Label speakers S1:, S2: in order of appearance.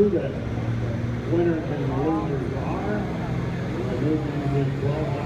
S1: who the winner and losers are. I know you did 12